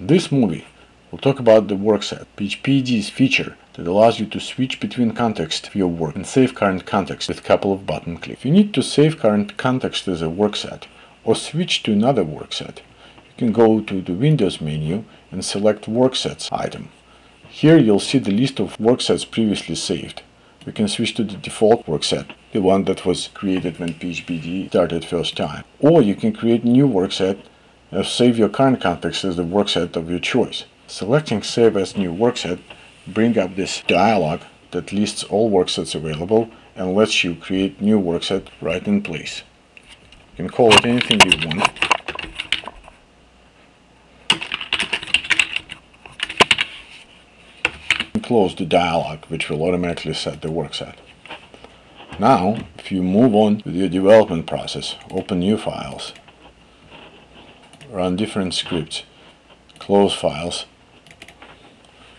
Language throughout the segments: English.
This movie, we'll talk about the workset, PhpED's feature that allows you to switch between context of your work and save current context with a couple of button clicks. If you need to save current context as a workset or switch to another workset, you can go to the Windows menu and select Worksets item. Here you'll see the list of worksets previously saved. We can switch to the default workset, the one that was created when PhpED started first time. Or you can create a new workset save your current context as the workset of your choice. Selecting Save as New Workset bring up this dialog that lists all worksets available and lets you create new workset right in place. You can call it anything you want. And close the dialog which will automatically set the workset. Now, if you move on with your development process, open new files, run different scripts, close files,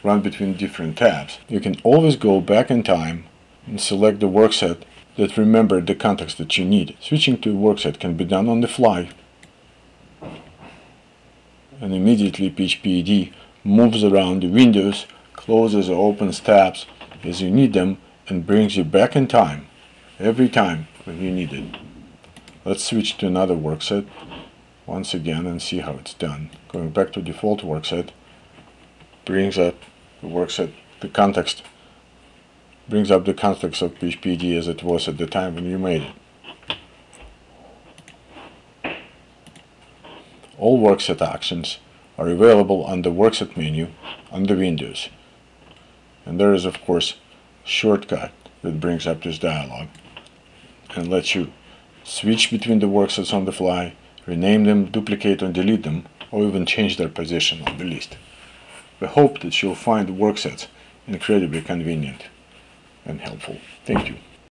run between different tabs. You can always go back in time and select the workset that remembered the context that you need. Switching to a workset can be done on the fly and immediately PhpED moves around the windows, closes or opens tabs as you need them and brings you back in time every time when you need it. Let's switch to another workset once again and see how it's done. Going back to default workset brings up the workset, the context, brings up the context of PhpED as it was at the time when you made it. All workset actions are available on the workset menu on the Windows. And there is of course shortcut that brings up this dialog and lets you switch between the worksets on the fly, rename them, duplicate or delete them, or even change their position on the list. We hope that you'll find the worksets incredibly convenient and helpful. Thank you.